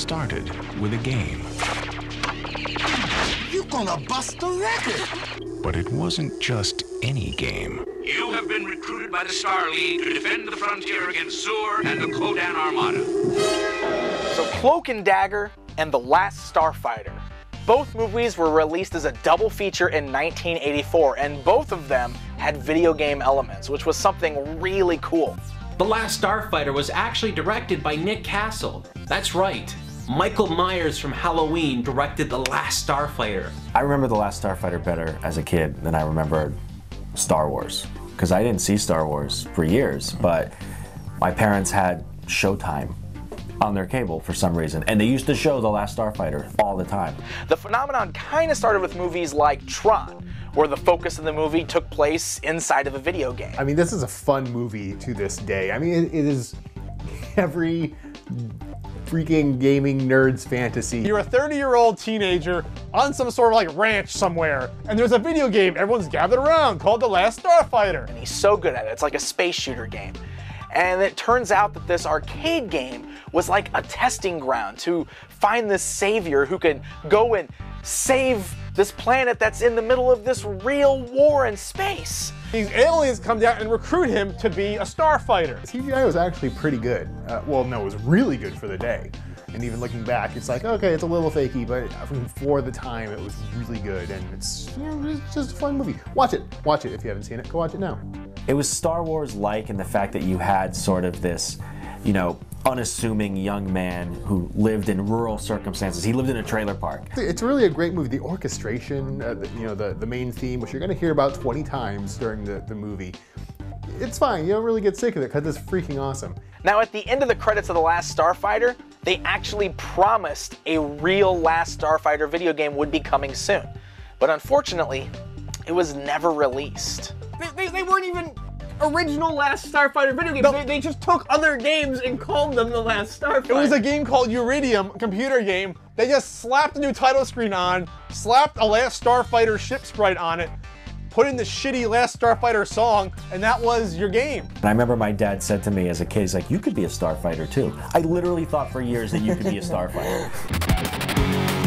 started with a game. You gonna bust the record! But it wasn't just any game. You have been recruited by the Star League to defend the frontier against Xur and the Kodan Armada. So Cloak and Dagger and The Last Starfighter. Both movies were released as a double feature in 1984, and both of them had video game elements, which was something really cool. The Last Starfighter was actually directed by Nick Castle. That's right. Michael Myers from Halloween directed The Last Starfighter. I remember The Last Starfighter better as a kid than I remember Star Wars. Because I didn't see Star Wars for years, but my parents had Showtime on their cable for some reason, and they used to show The Last Starfighter all the time. The phenomenon kind of started with movies like Tron, where the focus of the movie took place inside of a video game. I mean, this is a fun movie to this day. I mean, it, it is every freaking gaming nerd's fantasy. You're a 30 year old teenager on some sort of like ranch somewhere, and there's a video game everyone's gathered around called The Last Starfighter. And he's so good at it. It's like a space shooter game. And it turns out that this arcade game was like a testing ground to find this savior who could go and save this planet that's in the middle of this real war in space. These aliens come down and recruit him to be a starfighter. CGI was actually pretty good. Uh, well, no, it was really good for the day. And even looking back, it's like, okay, it's a little fakey, but for the time, it was really good. And it's, you know, it's just a fun movie. Watch it. Watch it if you haven't seen it. Go watch it now. It was Star Wars like in the fact that you had sort of this, you know, unassuming young man who lived in rural circumstances. He lived in a trailer park. It's really a great movie. The orchestration, uh, the, you know, the, the main theme, which you're going to hear about 20 times during the, the movie, it's fine. You don't really get sick of it because it's freaking awesome. Now, at the end of the credits of The Last Starfighter, they actually promised a real Last Starfighter video game would be coming soon. But unfortunately, it was never released. They, they, they weren't even original Last Starfighter video games. No. They, they, just took other games and called them The Last Starfighter. It was a game called Uridium, computer game. They just slapped a new title screen on, slapped a Last Starfighter ship sprite on it, put in the shitty Last Starfighter song, and that was your game. And I remember my dad said to me as a kid, he's like, you could be a starfighter too. I literally thought for years that you could be a starfighter.